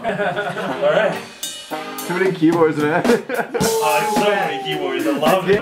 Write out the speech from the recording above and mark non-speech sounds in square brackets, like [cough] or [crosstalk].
[laughs] Alright. Too many keyboards, man. [laughs] Oh, so many keyboards. I love it.